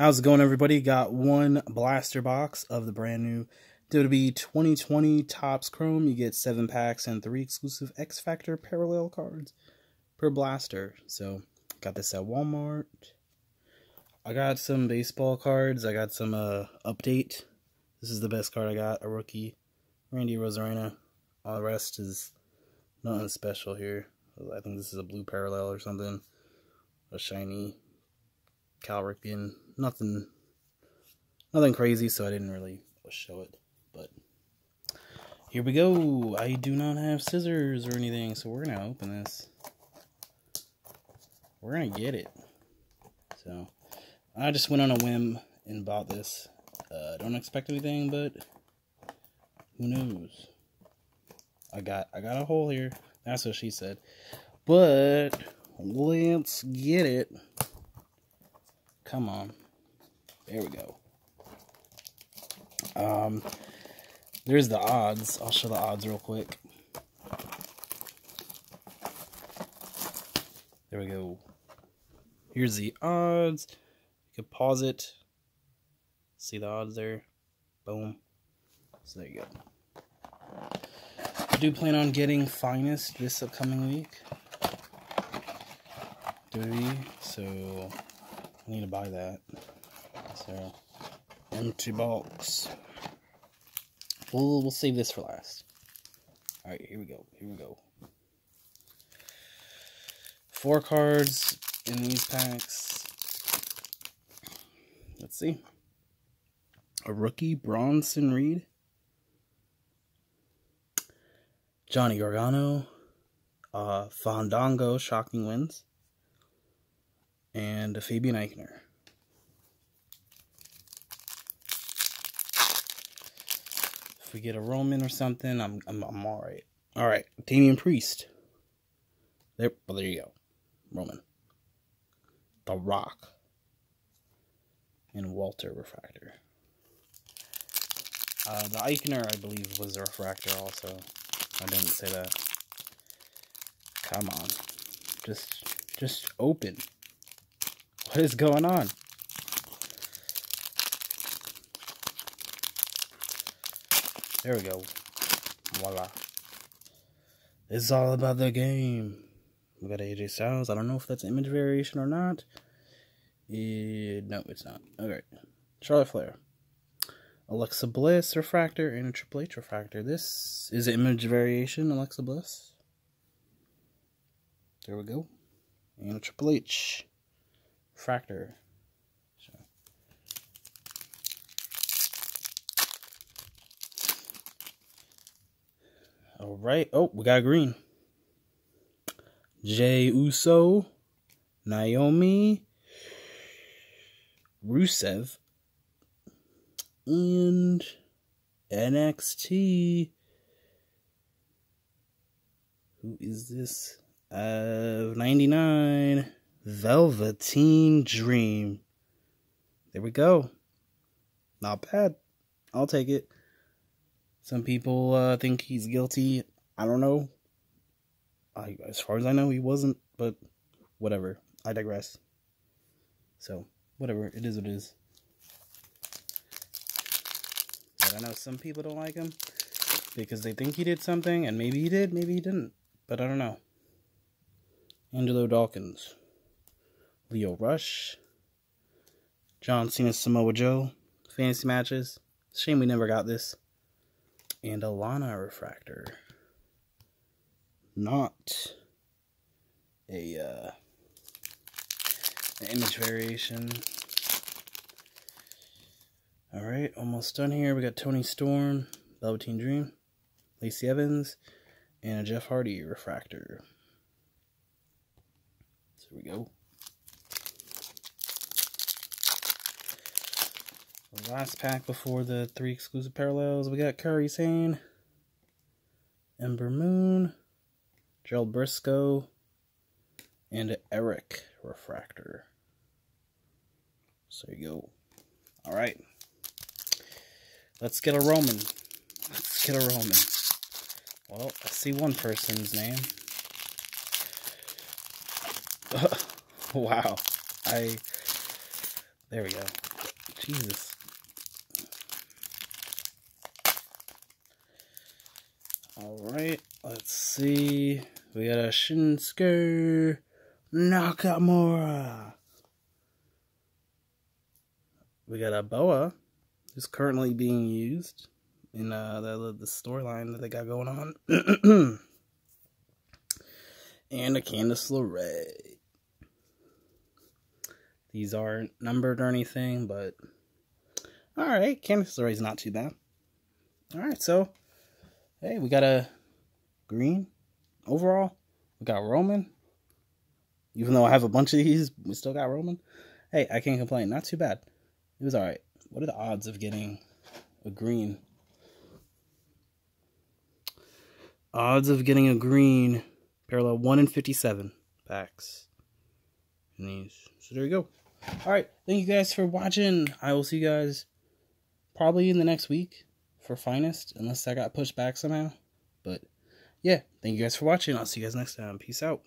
How's it going, everybody? Got one blaster box of the brand new WWE 2020 Topps Chrome. You get seven packs and three exclusive X Factor parallel cards per blaster. So, got this at Walmart. I got some baseball cards. I got some uh, update. This is the best card I got. A rookie, Randy Arozarena. All the rest is nothing special here. I think this is a blue parallel or something. A shiny Cal Ripken. Nothing, nothing crazy, so I didn't really show it. But here we go. I do not have scissors or anything, so we're gonna open this. We're gonna get it. So I just went on a whim and bought this. Uh, don't expect anything, but who knows? I got I got a hole here. That's what she said. But let's get it. Come on. There we go. Um, there's the odds. I'll show the odds real quick. There we go. Here's the odds. You can pause it. See the odds there? Boom. So there you go. I do plan on getting Finest this upcoming week. We? So Need to buy that. So empty box. We'll we'll save this for last. All right, here we go. Here we go. Four cards in these packs. Let's see. A rookie, Bronson Reed. Johnny Gargano. Uh, Fandango, Shocking Wins and Fabian Aichner. If we get a Roman or something, I'm I'm, I'm all right. All right, Damian Priest. There, well, there you go, Roman. The Rock. And Walter Refractor. Uh, the Aichner, I believe, was a refractor also. I didn't say that. Come on. Just, just open. What is going on? There we go. Voila. It's all about the game. We got AJ Styles. I don't know if that's image variation or not. It, no, it's not. Okay. Charlotte Flair. Alexa Bliss refractor and a Triple H refractor. This is image variation, Alexa Bliss. There we go. And a Triple H. Fractor. So. All right. Oh, we got green. Jey Uso, Naomi, Rusev, and NXT. Who is this? Uh, 99. Velveteen Dream. There we go. Not bad. I'll take it. Some people uh, think he's guilty. I don't know. I, as far as I know, he wasn't, but whatever. I digress. So, whatever. It is what it is. But I know some people don't like him because they think he did something, and maybe he did, maybe he didn't. But I don't know. Angelo Dawkins. Lio Rush, John Cena, Samoa Joe, fantasy matches. Shame we never got this. And a Lana refractor. Not a uh, an image variation. All right, almost done here. We got Toni Storm, Velveteen Dream, Lacey Evans, and a Jeff Hardy refractor. So here we go. Last pack before the three exclusive parallels, we got Kairi Sane, Ember Moon, Gerald Brisco, and Eric Refractor. So you go. All right. Let's get a Roman. Let's get a Roman. Well, I see one person's name. wow. I. There we go. Jesus. Alright, let's see. We got a Shinsuke Nakamura. We got a Boa, who's currently being used in uh, the, the storyline that they got going on. and a Candice LeRae. These aren't numbered or anything, but alright, Candice LeRae's not too bad. Alright, so hey, we got a green overall. We got Roman. Even though I have a bunch of these, we still got Roman. Hey, I can't complain. Not too bad. It was alright. What are the odds of getting a green? Odds of getting a green parallel 1 in 57 packs in these. So there you go. Alright, thank you guys for watching. I will see you guys probably in the next week for Finest, unless I got pushed back somehow. But yeah, thank you guys for watching. I'll see you guys next time. Peace out.